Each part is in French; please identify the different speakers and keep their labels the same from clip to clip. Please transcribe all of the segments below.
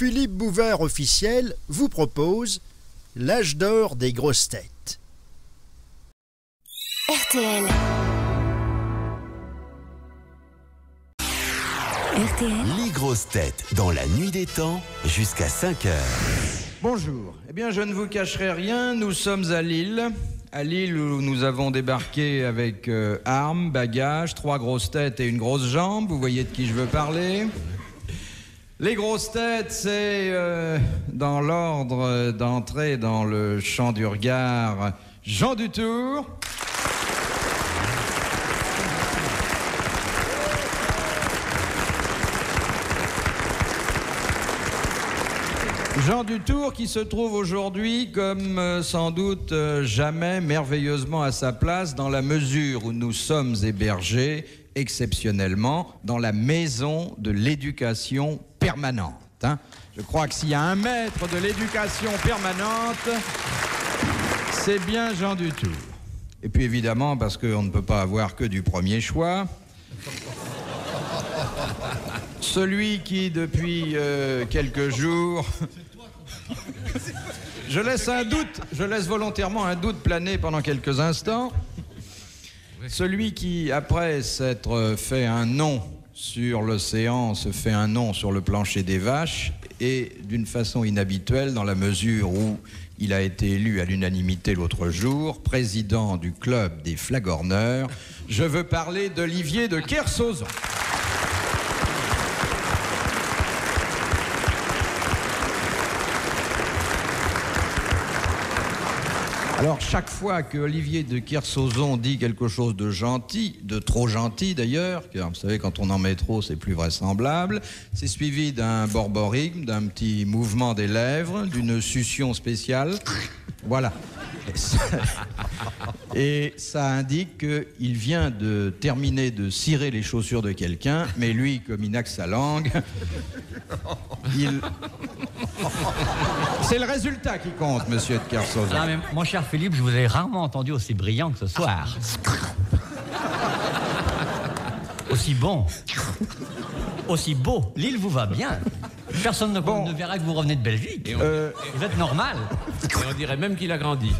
Speaker 1: Philippe Bouvard officiel vous propose L'âge d'or des grosses têtes.
Speaker 2: RTL. RTL.
Speaker 3: Les grosses têtes dans la nuit des temps jusqu'à 5 heures.
Speaker 4: Bonjour. Eh bien, je ne vous cacherai rien, nous sommes à Lille. À Lille où nous avons débarqué avec euh, armes, bagages, trois grosses têtes et une grosse jambe. Vous voyez de qui je veux parler. Les grosses têtes, c'est euh, dans l'ordre d'entrée dans le champ du regard Jean Dutour. Jean Dutour qui se trouve aujourd'hui comme euh, sans doute euh, jamais merveilleusement à sa place dans la mesure où nous sommes hébergés exceptionnellement dans la maison de l'éducation permanente. hein. Je crois que s'il y a un maître de l'éducation permanente, c'est bien Jean Dutour. Et puis évidemment, parce qu'on ne peut pas avoir que du premier choix, celui qui, depuis euh, quelques jours, je laisse un doute, je laisse volontairement un doute planer pendant quelques instants. Celui qui, après s'être fait un nom sur l'océan, se fait un nom sur le plancher des vaches, et d'une façon inhabituelle dans la mesure où il a été élu à l'unanimité l'autre jour, président du club des flagorneurs. Je veux parler d'Olivier de Kersauzon. Alors, chaque fois que Olivier de Kersauzon dit quelque chose de gentil, de trop gentil d'ailleurs, car vous savez, quand on en met trop, c'est plus vraisemblable, c'est suivi d'un borborigme, d'un petit mouvement des lèvres, d'une succion spéciale. Voilà. Et ça, et ça indique qu'il vient de terminer de cirer les chaussures de quelqu'un, mais lui, comme il n'a que sa langue, il... C'est le résultat qui compte, monsieur de Kersauzon.
Speaker 5: Non, mais mon cher Philippe, je vous ai rarement entendu aussi brillant que ce soir. aussi bon. Aussi beau. L'île vous va bien. Personne ne,
Speaker 4: Bon.
Speaker 5: ne verra que vous revenez de Belgique.
Speaker 4: Euh,
Speaker 5: Vous êtes normal.
Speaker 6: Et on dirait même qu'il a grandi.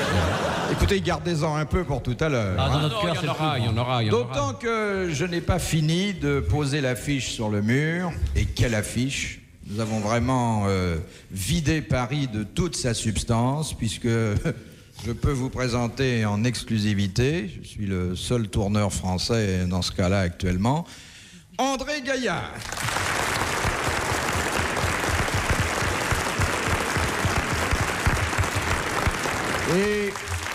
Speaker 4: écoutez, gardez-en un peu pour tout à l'heure.
Speaker 5: Ah, dans notre
Speaker 6: non,
Speaker 5: cœur,
Speaker 6: il y
Speaker 5: c'est
Speaker 6: en aura, il y aura.
Speaker 4: D'autant que je n'ai pas fini de poser l'affiche sur le mur. Et quelle affiche? Nous avons vraiment euh, vidé Paris de toute sa substance, puisque je peux vous présenter en exclusivité, je suis le seul tourneur français dans ce cas-là actuellement, André Gaillard. Et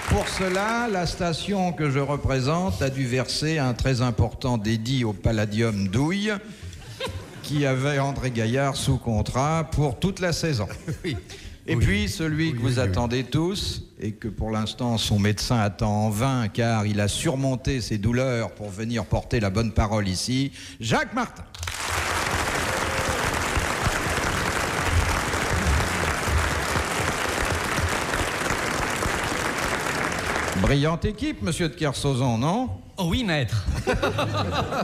Speaker 4: pour cela, la station que je représente a dû verser un très important dédit au Palladium Douille, qui avait André Gaillard sous contrat pour toute la saison. Et puis celui que vous attendez tous, et que pour l'instant son médecin attend en vain, car il a surmonté ses douleurs pour venir porter la bonne parole ici, Jacques Martin. Brillante équipe, monsieur de Kersauzon, non?
Speaker 5: Oh oui, maître. Ah,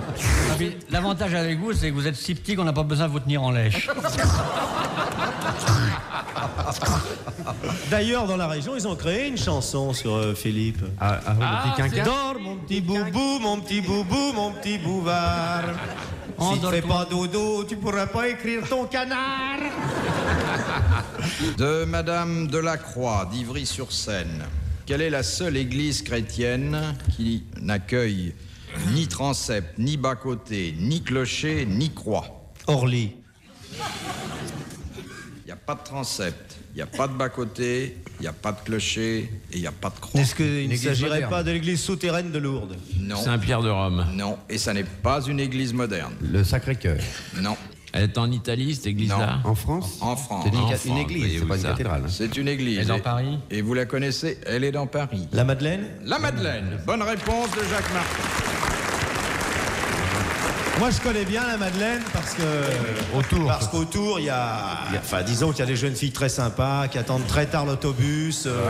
Speaker 5: L'avantage avec vous, c'est que vous êtes si petit qu'on n'a pas besoin de vous tenir en lèche.
Speaker 7: D'ailleurs, dans la région, ils ont créé une chanson sur euh, Philippe.
Speaker 6: Ah, ah, le petit quinquin.
Speaker 7: Dors, mon petit boubou, mon petit boubou, mon petit bouvard. Si tu fais pas dodo, tu pourras pas écrire ton canard.
Speaker 4: De Madame Delacroix d'Ivry-sur-Seine. Quelle est la seule église chrétienne qui n'accueille ni transept, ni bas-côté, ni clocher, ni croix?
Speaker 7: Orly.
Speaker 4: Il n'y a pas de transept, il n'y a pas de bas-côté, il n'y a pas de clocher et il n'y a pas de croix.
Speaker 7: Est-ce qu'il ne s'agirait pas de l'église souterraine de Lourdes?
Speaker 4: Non,
Speaker 6: Saint-Pierre de Rome.
Speaker 4: non, et ça n'est pas une église moderne.
Speaker 8: Le Sacré-Cœur.
Speaker 4: Non,
Speaker 6: Elle est en Italie, cette église-là
Speaker 8: En France
Speaker 4: en France.
Speaker 8: C'est une,
Speaker 6: En
Speaker 8: une
Speaker 6: France,
Speaker 8: église, c'est pas une
Speaker 6: ça.
Speaker 8: cathédrale. hein.
Speaker 4: C'est une église.
Speaker 5: Elle est dans Paris
Speaker 4: Et vous la connaissez, elle est dans Paris.
Speaker 7: La Madeleine
Speaker 4: La Madeleine. Bonne réponse de Jacques Martin.
Speaker 7: Moi, je connais bien la Madeleine parce que.
Speaker 8: Autour.
Speaker 7: Parce qu'autour, il y a. il y a- Enfin, disons qu'il y a des jeunes filles très sympas qui attendent très tard l'autobus. euh,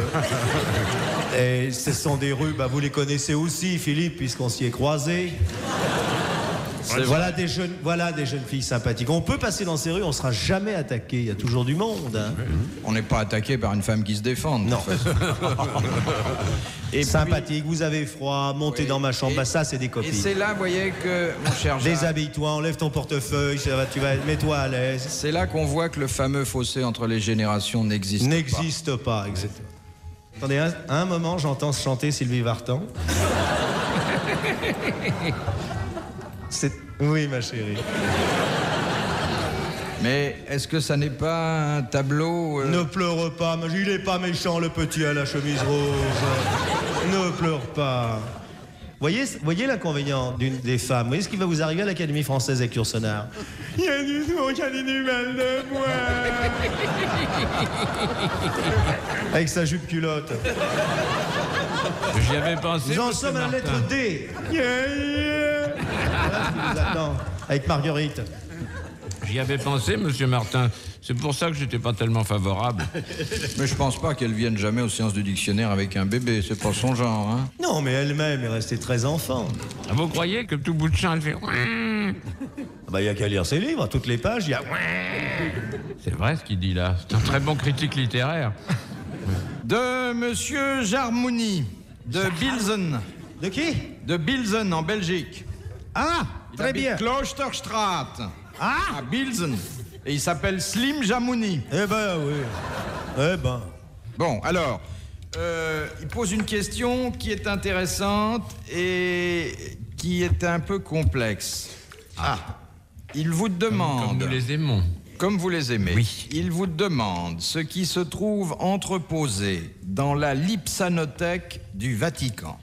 Speaker 7: et ce sont des rues, bah, vous les connaissez aussi, Philippe, puisqu'on s'y est croisés. Voilà des, jeunes, voilà des jeunes filles sympathiques. On peut passer dans ces rues, on sera jamais attaqué. Il y a toujours du monde. hein.
Speaker 4: On n'est pas attaqué par une femme qui se défend.
Speaker 7: Non.
Speaker 4: Et puis-
Speaker 7: Sympathique, vous avez froid, montez
Speaker 4: Oui.
Speaker 7: dans ma chambre.
Speaker 4: Et-
Speaker 7: Bah, ça, c'est des
Speaker 4: Et
Speaker 7: copines.
Speaker 4: c'est là, vous voyez, que, mon cher Jacques,
Speaker 7: Déshabille-toi, enlève ton portefeuille, tu vas, mets-toi à l'aise.
Speaker 4: c'est là qu'on voit que le fameux fossé entre les générations n'existe pas.
Speaker 7: N'existe pas, exactement. Attendez, un, un moment, j'entends chanter Sylvie Vartan. C'est... Oui, ma chérie.
Speaker 4: Mais est-ce que ça n'est pas un tableau euh,
Speaker 7: Ne pleure pas, mais il est pas méchant, le petit à la chemise rose. ne pleure pas. Voyez, voyez l'inconvénient d'une des femmes. Voyez ce qui va vous arriver à l'Académie française avec Ursonard. Il y a du a des nouvelles de moi. avec sa jupe culotte.
Speaker 6: J'y avais pensé.
Speaker 7: Nous en sommes à la lettre D. Yeah, yeah. Voilà ce qui nous attend. Avec Marguerite.
Speaker 6: J'y avais pensé, monsieur Martin. C'est pour ça que j'étais pas tellement favorable.
Speaker 4: Mais je pense pas qu'elle vienne jamais aux séances du dictionnaire avec un bébé, c'est pas son genre, hein
Speaker 7: Non, mais elle-même est restée très enfant.
Speaker 6: Ah, Vous croyez que tout bout de champ, elle fait.
Speaker 7: Ah Bah, il y a qu'à lire ses livres. À toutes les pages, il y a.
Speaker 6: C'est vrai ce qu'il dit là. C'est un très bon critique littéraire.
Speaker 4: De Monsieur Jarmouni, de Bilzen,
Speaker 7: De qui?
Speaker 4: De Bilzen en Belgique.
Speaker 7: Ah,
Speaker 4: Il
Speaker 7: très bien.
Speaker 4: Klosterstraat,
Speaker 7: Ah
Speaker 4: à Bilzen. Et il s'appelle Slim Jamouni.
Speaker 7: Eh ben oui. Eh ben.
Speaker 4: Bon, alors, euh, il pose une question qui est intéressante et qui est un peu complexe. Ah, il vous
Speaker 6: Comme
Speaker 4: demande,
Speaker 6: nous les aimons.
Speaker 4: comme vous les aimez,
Speaker 6: Oui.
Speaker 4: il vous demande ce qui se trouve entreposé dans la Lipsanothèque du Vatican.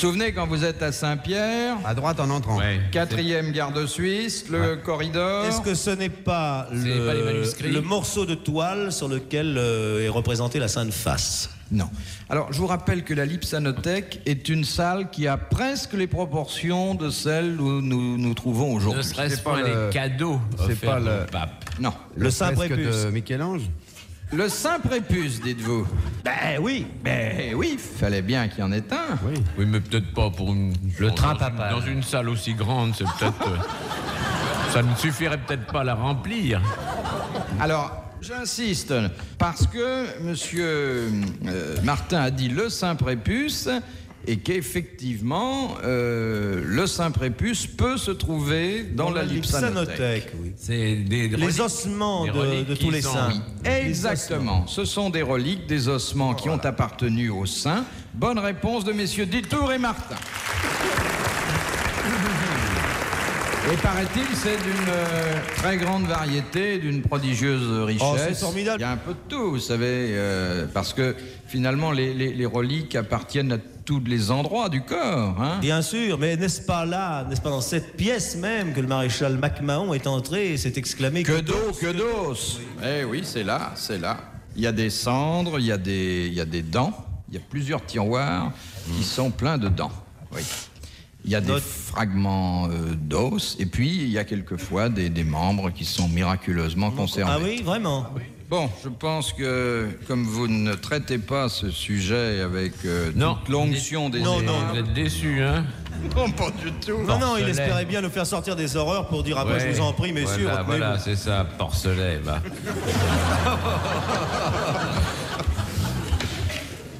Speaker 4: Souvenez quand vous êtes à Saint-Pierre,
Speaker 2: À droite en entrant.
Speaker 6: Ouais.
Speaker 4: quatrième garde suisse, le corridor.
Speaker 7: Est-ce que ce n'est pas
Speaker 6: C'est pas les
Speaker 7: le, le morceau de toile sur lequel euh, est représentée la Sainte Face?
Speaker 4: Non. Alors, je vous rappelle que la Lipsanothèque est une salle qui a presque les proportions de celle où nous nous trouvons
Speaker 6: Ne
Speaker 4: aujourd'hui.
Speaker 6: serait-ce
Speaker 2: C'est
Speaker 6: pas
Speaker 2: pas le-
Speaker 6: les cadeaux
Speaker 2: c'est
Speaker 6: offerts
Speaker 2: pas le-
Speaker 6: au pape.
Speaker 4: Non.
Speaker 7: Le Saint
Speaker 2: Fresque
Speaker 7: Prépuce.
Speaker 2: de Michel-Ange
Speaker 4: Le Saint Prépuce, dites-vous.
Speaker 7: Ben oui.
Speaker 4: Ben oui, fallait bien qu'il y en ait un.
Speaker 2: Oui.
Speaker 6: Oui, mais peut-être pas pour une.
Speaker 5: Le
Speaker 6: dans-
Speaker 5: train
Speaker 6: dans,
Speaker 5: papal.
Speaker 6: Dans une salle aussi grande, c'est peut-être. euh, ça ne suffirait peut-être pas à la remplir.
Speaker 4: Alors, j'insiste, parce que Monsieur euh, Martin a dit le Saint Prépuce et qu'effectivement, euh, le Saint Prépuce peut se trouver dans, la Lipsanothèque.
Speaker 7: oui.
Speaker 6: C'est des
Speaker 7: Les ossements
Speaker 6: des
Speaker 7: de, tous les
Speaker 6: sont-
Speaker 7: saints.
Speaker 6: oui.
Speaker 4: Exactement. Ce sont des reliques, des ossements qui ont appartenu aux saints. Bonne réponse de messieurs Détour et Martin. Et paraît-il, c'est d'une euh, très grande variété, d'une prodigieuse richesse.
Speaker 7: Oh, c'est formidable.
Speaker 4: Il y a un peu de tout, vous savez, euh, parce que finalement, les, les- les reliques appartiennent à tous les endroits du corps. hein.
Speaker 7: Bien sûr, mais n'est-ce pas là, n'est-ce pas dans cette pièce même que le maréchal MacMahon est entré et s'est exclamé
Speaker 4: Que d'eau, que d'os Eh oui, c'est là, c'est là. Il y a des cendres, il y a des, il y a des dents, il y a plusieurs tiroirs qui sont pleins de dents. Oui. Il y a des
Speaker 7: D'autres-
Speaker 4: fragments euh, d'os, et puis il y a quelquefois des, des membres qui sont miraculeusement conservés.
Speaker 7: Ah oui, vraiment
Speaker 4: Bon, je pense que comme vous ne traitez pas ce sujet avec euh,
Speaker 6: Non.
Speaker 4: toute l'onction des
Speaker 7: Non, non,
Speaker 6: Vous êtes déçus, hein
Speaker 4: Non, pas du tout.
Speaker 7: Non, non, il espérait bien nous faire sortir des horreurs pour dire après,
Speaker 6: Ouais.
Speaker 7: je vous en prie, messieurs,
Speaker 6: Voilà,
Speaker 7: retenez-vous.
Speaker 6: voilà, c'est ça, porcelet, va.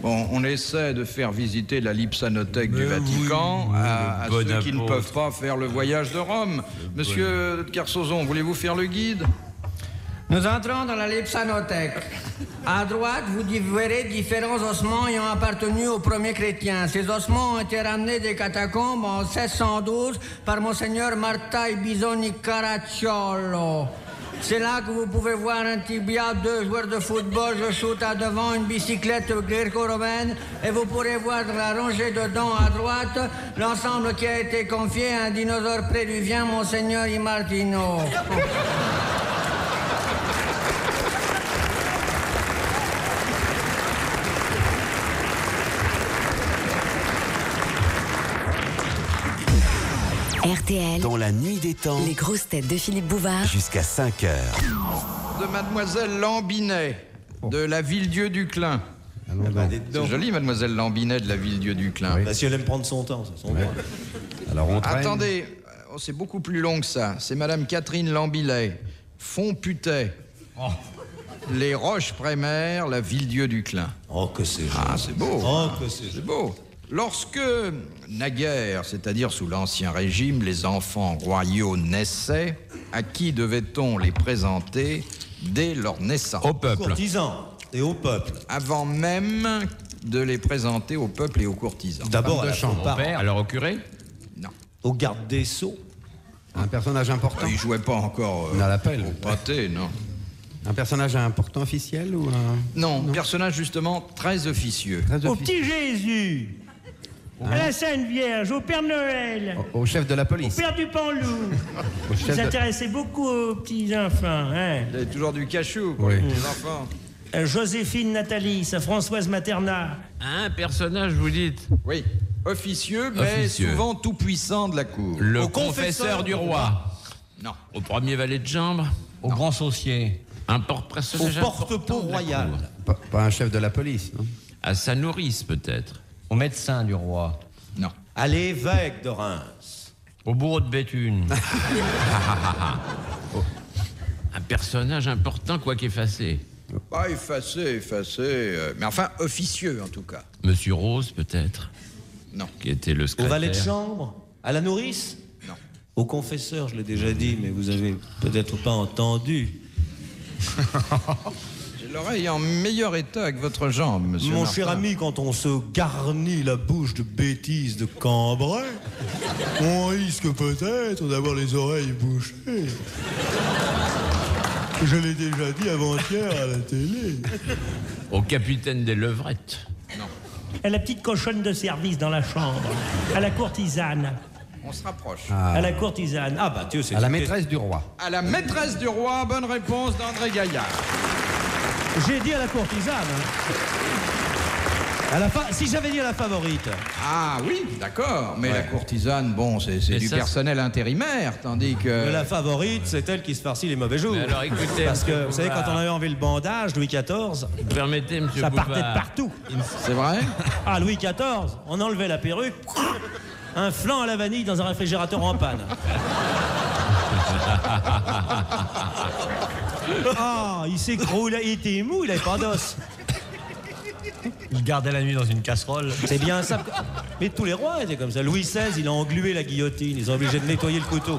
Speaker 4: Bon, on essaie de faire visiter la Lipsanothèque du Vatican à, à
Speaker 6: le
Speaker 4: ceux qui ne peuvent pas faire le voyage de Rome. Monsieur Kersozon, voulez-vous faire le guide?
Speaker 8: Nous entrons dans la Lipsanothèque. À droite, vous verrez différents ossements ayant appartenu aux premiers chrétiens. Ces ossements ont été ramenés des catacombes en 1612 par Monseigneur Marta Bisoni Caracciolo. C'est là que vous pouvez voir un tibia, deux joueurs de football, je shoot à devant, une bicyclette gréco-romaine, et vous pourrez voir dans la rangée à droite l'ensemble qui a été confié à un dinosaure préduvien, Monseigneur Imartino.
Speaker 3: RTL. Dans la nuit des temps.
Speaker 9: Les grosses têtes de Philippe Bouvard.
Speaker 3: Jusqu'à 5 heures.
Speaker 4: De Mademoiselle Lambinet, de la Ville-Dieu du Clin.
Speaker 7: Ah bah.
Speaker 4: C'est joli, mademoiselle Lambinet de la Ville-Dieu du Clin.
Speaker 7: Bah, si elle aime prendre son temps, c'est son droit.
Speaker 2: Alors on traîne.
Speaker 4: Attendez, oh, c'est beaucoup plus long que ça. C'est madame Catherine Lambilet, Fontputet. Les Roches Prémères, la Ville-Dieu du Clin.
Speaker 7: Oh, que c'est joli.
Speaker 4: Ah, c'est beau.
Speaker 7: Oh, que c'est
Speaker 4: C'est beau. Lorsque, naguère, c'est-à-dire sous l'Ancien Régime, les enfants royaux naissaient, à qui devait-on les présenter dès leur naissance
Speaker 6: Au peuple.
Speaker 7: Courtisan et au peuple.
Speaker 4: Avant même de les présenter au peuple et aux courtisans.
Speaker 7: D'abord à la
Speaker 2: chambre.
Speaker 6: Alors au curé?
Speaker 4: Non.
Speaker 7: Au garde des Sceaux.
Speaker 2: Un personnage important?
Speaker 4: Ils jouaient pas encore euh,
Speaker 2: On a l'appel.
Speaker 4: au pâté, non.
Speaker 2: Un personnage important officiel ou un...
Speaker 4: Non, personnage justement très officieux.
Speaker 2: très
Speaker 9: Au
Speaker 2: officiel
Speaker 9: petit Jésus, à la Sainte Vierge, au Père Noël,
Speaker 2: Au chef de la
Speaker 9: au
Speaker 2: police.
Speaker 9: Père du Panloup.
Speaker 2: Au chef de...
Speaker 9: s'intéressait beaucoup aux petits enfants. Hein.
Speaker 4: Il y toujours du cachou pour
Speaker 2: Oui.
Speaker 4: les petits enfants.
Speaker 9: Euh, Joséphine Nathalie, sa Françoise Materna.
Speaker 6: Un personnage, vous dites
Speaker 4: Oui, officieux, mais
Speaker 6: Officieux.
Speaker 4: souvent tout puissant de la cour.
Speaker 6: Le
Speaker 7: Au
Speaker 6: confesseur
Speaker 7: confesseur
Speaker 6: du roi.
Speaker 4: Non.
Speaker 6: Au premier valet de chambre.
Speaker 5: Au grand saucier.
Speaker 6: Un porte-personnage
Speaker 7: Au porte-pot
Speaker 6: important de la
Speaker 7: royal.
Speaker 6: cour.
Speaker 2: Pas, pas un chef de la police, non?
Speaker 6: À sa nourrice, peut-être.
Speaker 5: Au médecin du roi.
Speaker 4: Non.
Speaker 7: À l'évêque de Reims.
Speaker 5: Au bourreau de Béthune.
Speaker 6: Un personnage important, quoique effacé.
Speaker 4: Pas effacé, effacé, euh, mais enfin officieux en tout cas.
Speaker 6: Monsieur Rose, peut-être.
Speaker 4: Non.
Speaker 6: Qui était le
Speaker 7: Au
Speaker 6: secrétaire.
Speaker 7: valet de chambre? À la nourrice?
Speaker 4: Non.
Speaker 7: Au confesseur, je l'ai déjà dit, mais vous avez peut-être pas entendu.
Speaker 4: L'oreille en meilleur état avec votre jambe, monsieur.
Speaker 7: Mon
Speaker 4: Martin.
Speaker 7: cher ami, quand on se garnit la bouche de bêtises de Cambrai, on risque peut-être d'avoir les oreilles bouchées. Je l'ai déjà dit avant-hier à la télé.
Speaker 6: Au capitaine des levrettes.
Speaker 9: À la petite cochonne de service dans la chambre. À la courtisane.
Speaker 4: On se rapproche.
Speaker 9: À la courtisane.
Speaker 7: Ah bah Dieu, c'est
Speaker 2: À la maîtresse du roi.
Speaker 4: À la maîtresse du roi, bonne réponse d'André Gaillard.
Speaker 7: J'ai dit à la courtisane. hein. À la fa- Si j'avais dit à la favorite.
Speaker 4: Ah oui, d'accord, mais la courtisane, bon, c'est du
Speaker 6: ça,
Speaker 4: personnel intérimaire, tandis que...
Speaker 7: Mais la favorite, c'est elle qui se farcit les mauvais jours.
Speaker 6: Mais alors, écoutez,
Speaker 7: Parce que, vous savez, quand on avait enlevé le bandage, Louis XIV,
Speaker 6: Permettez, monsieur
Speaker 7: ça partait de partout.
Speaker 4: C'est vrai
Speaker 7: Ah, Louis XIV, on enlevait la perruque, un flanc à la vanille dans un réfrigérateur en panne. Ah, il s'écroule, il était mou, il avait pas d'os.
Speaker 5: Il gardait la nuit dans une casserole.
Speaker 7: C'est bien ça. Mais tous les rois étaient comme ça. Louis XVI, il a englué la guillotine, ils sont obligés de nettoyer le couteau.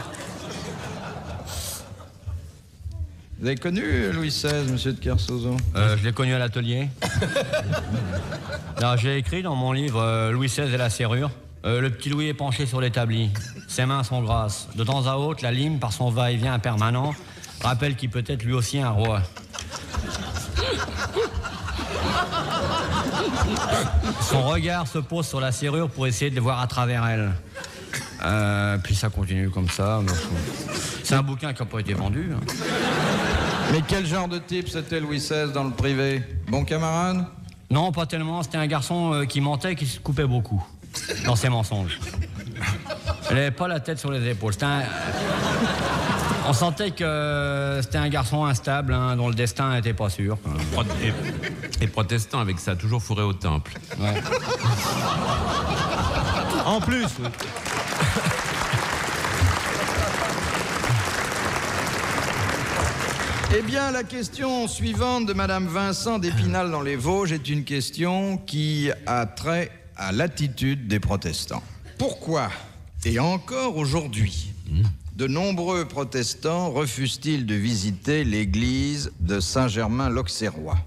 Speaker 4: Vous avez connu Louis XVI, monsieur de Kersauzon?
Speaker 5: Euh, je l'ai connu à l'atelier. J'ai écrit dans mon livre euh, Louis XVI et la serrure. Euh, le petit Louis est penché sur l'établi. Ses mains sont grasses. De temps à autre, la lime, par son va-et-vient permanent, rappelle qu'il peut être lui aussi un roi. Son regard se pose sur la serrure pour essayer de le voir à travers elle. Euh, puis ça continue comme ça. C'est un bouquin qui n'a pas été vendu. hein.
Speaker 4: Mais quel genre de type c'était Louis XVI dans le privé? Bon camarade?
Speaker 5: Non, pas tellement. C'était un garçon euh, qui mentait et qui se coupait beaucoup dans ses mensonges. Il n'avait pas la tête sur les épaules. C'était un- On sentait que c'était un garçon instable, hein, dont le destin n'était pas sûr.
Speaker 6: Et, et protestant avec ça, toujours fourré au temple.
Speaker 5: Ouais.
Speaker 7: En plus.
Speaker 4: Eh bien, la question suivante de Madame Vincent d'Épinal dans les Vosges est une question qui a trait à l'attitude des protestants. Pourquoi, et encore aujourd'hui, de nombreux protestants refusent-ils de visiter l'église de Saint-Germain-l'Auxerrois?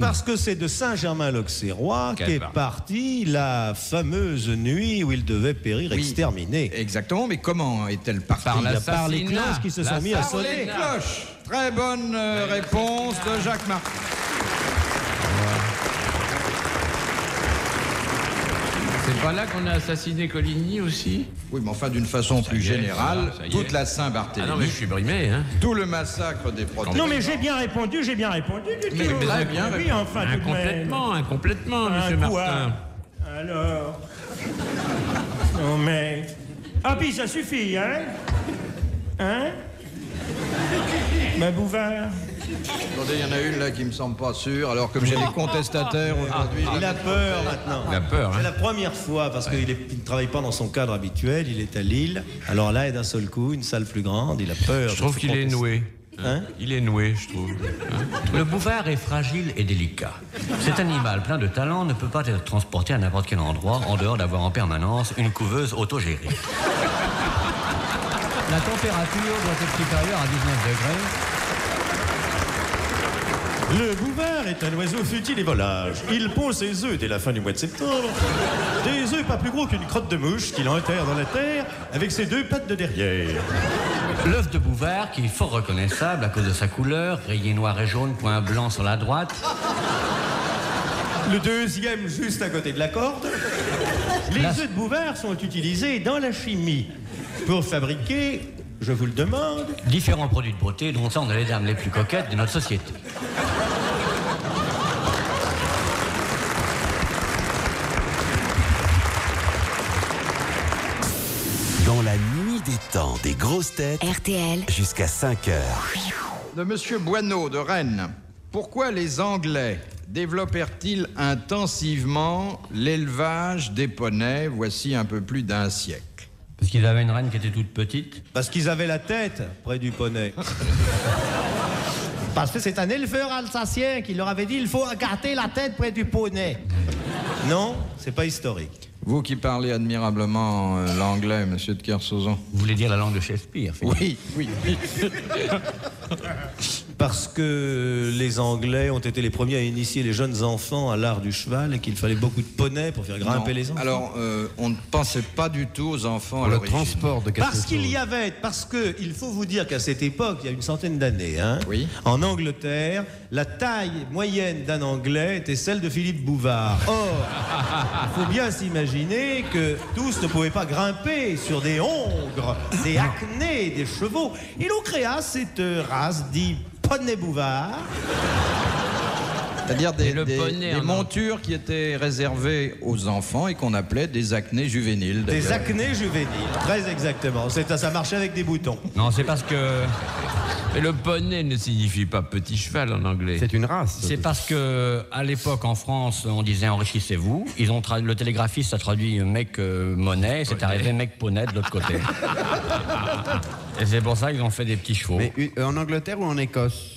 Speaker 7: Parce que c'est de Saint-Germain-l'Auxerrois qu'est
Speaker 6: part
Speaker 7: partie la fameuse nuit où il devait périr
Speaker 4: Oui.
Speaker 7: exterminé.
Speaker 4: Exactement, mais comment est-elle partie?
Speaker 6: Par
Speaker 7: par les cloches qui se sont mis à
Speaker 4: Par
Speaker 7: sonner.
Speaker 4: les cloches Très bonne euh, réponse de Jacques Martin.
Speaker 6: C'est pas là qu'on a assassiné Coligny aussi
Speaker 4: Oui, mais enfin, d'une façon plus
Speaker 6: est,
Speaker 4: générale,
Speaker 6: ça
Speaker 4: toute la
Speaker 6: Ah
Speaker 4: Saint-Barthélemy,
Speaker 6: non, mais je suis brimé, hein.
Speaker 4: tout le massacre des protestants.
Speaker 9: Non, mais j'ai bien répondu, j'ai bien répondu du
Speaker 4: Mais-
Speaker 9: tout.
Speaker 4: mais très bien
Speaker 9: Oui, enfin, tout de même.
Speaker 6: Incomplètement, incomplètement,
Speaker 9: Un
Speaker 6: monsieur
Speaker 9: quoi
Speaker 6: Martin.
Speaker 9: Alors Non, mais. Ah, puis ça suffit, hein Hein Ma Bouvard
Speaker 4: Attendez, il y en a une là qui me semble pas sûre. Alors comme j'ai des contestataires aujourd'hui, je
Speaker 7: Il a peur maintenant.
Speaker 6: Il a peur,
Speaker 7: C'est
Speaker 6: hein.
Speaker 7: la première fois parce qu'il est- il ne travaille pas dans son cadre habituel, il est à Lille. Alors là, et d'un seul coup, une salle plus grande, il a peur.
Speaker 6: Je trouve qu'il est noué.
Speaker 7: Hein
Speaker 6: Il est noué, je trouve. Hein
Speaker 5: Le bouvard est fragile et délicat. Cet animal plein de talent ne peut pas être transporté à n'importe quel endroit en dehors d'avoir en permanence une couveuse autogérée. La température doit être supérieure à 19 degrés.
Speaker 7: Le bouvard est un oiseau futile et volage. Il pond ses œufs dès la fin du mois de septembre. Des œufs pas plus gros qu'une crotte de mouche qu'il enterre dans la terre avec ses deux pattes de derrière.
Speaker 5: L'œuf de bouvard, qui est fort reconnaissable à cause de sa couleur, rayé noir et jaune, point blanc sur la droite,
Speaker 7: Le deuxième juste à côté de la corde. Les œufs de bouvard sont utilisés dans la chimie pour fabriquer, je vous le demande,
Speaker 5: différents produits de beauté dont sont les dames les plus coquettes de notre société.
Speaker 3: Dans la nuit des temps des grosses têtes
Speaker 10: RTL,
Speaker 3: jusqu'à 5 heures.
Speaker 4: De Monsieur Boineau de Rennes. Pourquoi les Anglais développèrent-ils intensivement l'élevage des poneys? Voici un peu plus d'un siècle
Speaker 5: Parce qu'ils avaient une reine qui était toute petite.
Speaker 7: parce qu'ils avaient la tête près du poney. Parce que c'est un éleveur alsacien qui leur avait dit il faut écarter la tête près du poney. Non, c'est pas historique.
Speaker 4: Vous qui parlez admirablement euh, l'anglais, Monsieur de Kersauzon.
Speaker 5: Vous voulez dire la langue de Shakespeare
Speaker 4: Oui, oui, oui.
Speaker 7: Parce que les Anglais ont été les premiers à initier les jeunes enfants à l'art du cheval et qu'il fallait beaucoup de poneys pour faire grimper
Speaker 4: Non.
Speaker 7: les enfants.
Speaker 4: Alors, euh, on ne pensait pas du tout aux enfants
Speaker 2: Pour
Speaker 4: à
Speaker 2: le transport de quelque
Speaker 7: Parce qu'il y avait, parce que il faut vous dire qu'à cette époque, il y a une centaine d'années, hein,
Speaker 4: Oui.
Speaker 7: en Angleterre, la taille moyenne d'un Anglais était celle de Philippe Bouvard. Or, il faut bien s'imaginer que tous ne pouvaient pas grimper sur des hongres, des acnés, des chevaux. Et l'on créa cette race dit poney Bouvard.
Speaker 4: C'est-à-dire des, montures qui étaient réservées aux enfants et qu'on appelait des acnés juvéniles.
Speaker 7: Des acnés juvéniles, très exactement. C'est- Ça marchait avec des boutons.
Speaker 5: Non, c'est parce que.
Speaker 6: Mais le poney ne signifie pas petit cheval en anglais.
Speaker 2: C'est une race.
Speaker 5: C'est parce que à l'époque en France, on disait enrichissez-vous. Ils ont tra- le télégraphiste a traduit mec euh, monnaie, c'est arrivé mec poney de l'autre côté. Et c'est pour ça qu'ils ont fait des petits chevaux.
Speaker 2: Mais euh, en Angleterre ou en Écosse?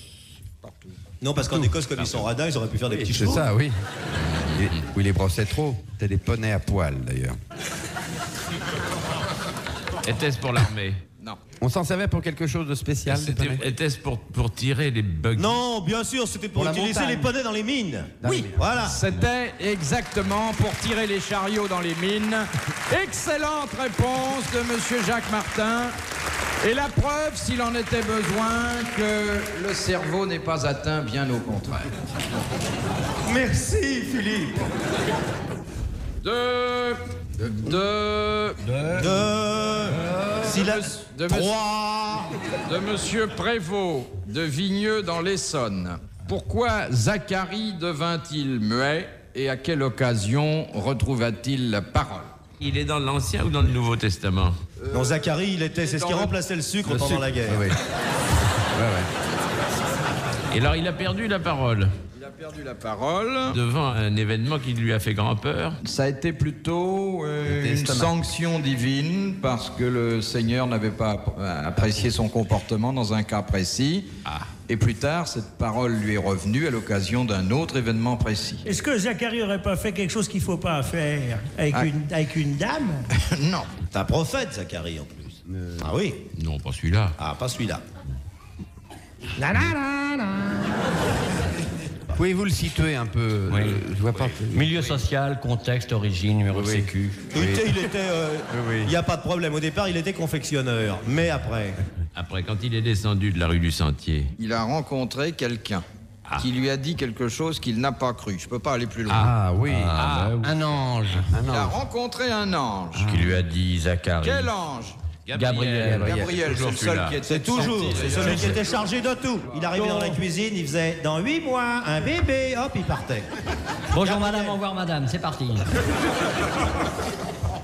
Speaker 7: Non, parce qu'en Écosse, comme ils sont radins, ils auraient pu faire des petits
Speaker 2: C'est
Speaker 7: chevaux.
Speaker 2: ça, oui. Et- oui, les brossaient trop. C'était des poneys à poil, d'ailleurs.
Speaker 6: Était-ce pour l'armée?
Speaker 4: Non.
Speaker 2: On s'en servait pour quelque chose de spécial des
Speaker 6: C'était-
Speaker 2: poneys?
Speaker 6: Était-ce pour, pour tirer les bugs?
Speaker 7: Non, bien sûr, c'était pour,
Speaker 2: Pour la
Speaker 7: utiliser
Speaker 2: montagne.
Speaker 7: les poneys dans les mines.
Speaker 2: Dans les
Speaker 7: oui,
Speaker 2: mines.
Speaker 7: voilà.
Speaker 4: C'était exactement pour tirer les chariots dans les mines. Excellente réponse de Monsieur Jacques Martin. Et la preuve, s'il en était besoin, que le cerveau n'est pas atteint, bien au contraire.
Speaker 7: Merci, Philippe.
Speaker 4: De... De... De...
Speaker 7: Deux. Si la-
Speaker 4: de-
Speaker 7: Trois.
Speaker 4: de Monsieur Prévost de Vigneux dans l'Essonne. Pourquoi Zacharie devint-il muet et à quelle occasion retrouva-t-il la parole?
Speaker 6: Il est dans l'Ancien ou dans le Nouveau Testament?
Speaker 7: Non, Zacharie, il était, c'est ce qui
Speaker 4: le-
Speaker 7: remplaçait le sucre
Speaker 2: Le
Speaker 7: pendant
Speaker 2: sucre.
Speaker 7: la guerre.
Speaker 2: Oui, oui. Ouais, ouais.
Speaker 6: Et alors il a perdu la parole
Speaker 4: perdu la parole.
Speaker 6: devant un événement qui lui a fait grand-peur.
Speaker 4: Ça a été plutôt euh, une sanction divine parce que le Seigneur n'avait pas app- apprécié son comportement dans un cas précis. Et plus tard, cette parole lui est revenue à l'occasion d'un autre événement précis.
Speaker 9: Est-ce que Zacharie aurait pas fait quelque chose qu'il faut pas faire avec,
Speaker 4: Ah.
Speaker 9: une, avec une dame?
Speaker 4: Non.
Speaker 7: C'est un prophète, Zacharie, en plus. Ah oui.
Speaker 6: Non, pas celui-là.
Speaker 7: Ah, pas celui-là.
Speaker 9: La, la, la, la.
Speaker 2: Pouvez-vous le situer un peu
Speaker 5: Oui.
Speaker 2: euh, Je vois pas.
Speaker 5: Milieu social, contexte, origine, numéro de
Speaker 2: Oui.
Speaker 5: sécu.
Speaker 7: Il était, il était, euh,
Speaker 2: oui.
Speaker 7: il n'y a pas de problème. Au départ, il était confectionneur. Mais après,
Speaker 6: Après, quand il est descendu de la rue du Sentier,
Speaker 4: Il a rencontré quelqu'un qui lui a dit quelque chose qu'il n'a pas cru. Je peux pas aller plus loin.
Speaker 2: Ah oui.
Speaker 5: Ah, bah oui. Un ange
Speaker 4: Il a rencontré un ange.
Speaker 5: qui lui a dit Zacharie.
Speaker 4: Quel ange?
Speaker 5: Gabriel.
Speaker 4: Gabriel, c'est
Speaker 6: Toujours
Speaker 4: le seul
Speaker 6: celui-là.
Speaker 4: qui était
Speaker 7: c'est toujours, c'est celui qui était chargé de tout. Il arrivait dans la cuisine, il faisait dans huit mois un bébé, hop, il partait.
Speaker 5: Bonjour madame, au revoir madame, c'est parti.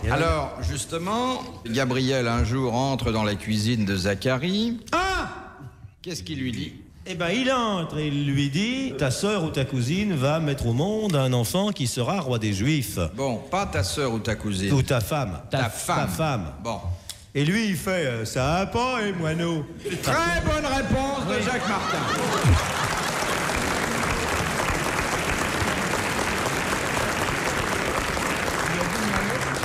Speaker 4: Alors, justement, Gabriel un jour entre dans la cuisine de Zacharie.
Speaker 7: Ah
Speaker 4: Qu'est-ce qu'il lui dit?
Speaker 7: Eh ben, il entre et il lui dit Ta sœur ou ta cousine va mettre au monde un enfant qui sera roi des Juifs.
Speaker 4: Bon, pas ta sœur ou ta cousine.
Speaker 7: Ou ta femme.
Speaker 4: Ta femme.
Speaker 7: Ta femme.
Speaker 4: Bon.
Speaker 7: Et lui, il fait euh, Ça va pas, et moineau
Speaker 4: Très bonne réponse de Jacques Martin.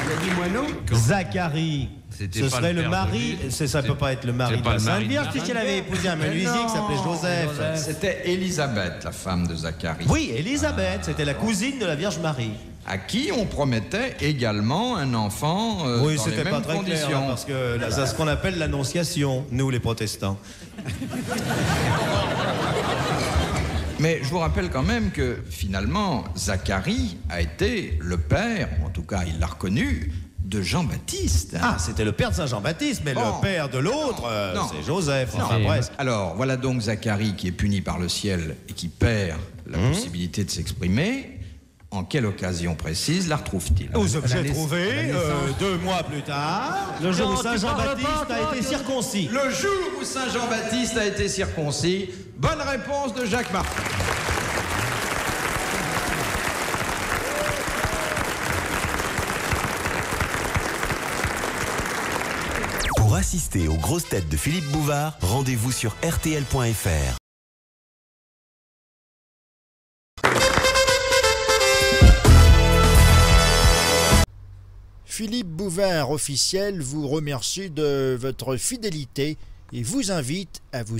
Speaker 4: Il a dit moineau
Speaker 7: Zacharie. Ce serait
Speaker 6: le
Speaker 7: le, mari, ça
Speaker 6: C'est-
Speaker 7: peut pas être le mari
Speaker 6: c'est
Speaker 7: de
Speaker 6: pas
Speaker 7: la
Speaker 6: le
Speaker 7: Sainte Vierge, puisqu'elle avait épousé un menuisier qui s'appelait Joseph.
Speaker 4: C'était Élisabeth, la femme de Zacharie.
Speaker 7: Oui, Élisabeth, c'était la cousine de la Vierge Marie.
Speaker 4: À qui on promettait également un enfant euh,
Speaker 7: oui,
Speaker 4: dans les
Speaker 7: c'était
Speaker 4: mêmes
Speaker 7: pas très
Speaker 4: conditions.
Speaker 7: clair, hein, parce que là, c'est ce qu'on appelle l'annonciation, nous les protestants.
Speaker 4: Mais je vous rappelle quand même que finalement, Zacharie a été le père, en tout cas il l'a reconnu, de Jean-Baptiste.
Speaker 7: Ah, c'était le père de Saint Jean-Baptiste, mais
Speaker 4: Bon.
Speaker 7: le père de l'autre, euh, c'est Joseph,
Speaker 4: Non.
Speaker 7: enfin presque.
Speaker 4: Alors, voilà donc Zacharie qui est puni par le ciel et qui perd la
Speaker 7: Hum.
Speaker 4: possibilité de s'exprimer. En quelle occasion précise la retrouve-t-il?
Speaker 7: Aux objets trouvés, euh, deux mois plus tard, le jour où Saint Jean-Baptiste a été circoncis.
Speaker 4: Le jour où Saint Jean-Baptiste a été circoncis. Bonne réponse de Jacques Martin.
Speaker 3: Pour assister aux grosses têtes de Philippe Bouvard, rendez-vous sur rtl.fr.
Speaker 1: Philippe Bouvard officiel vous remercie de votre fidélité et vous invite à vous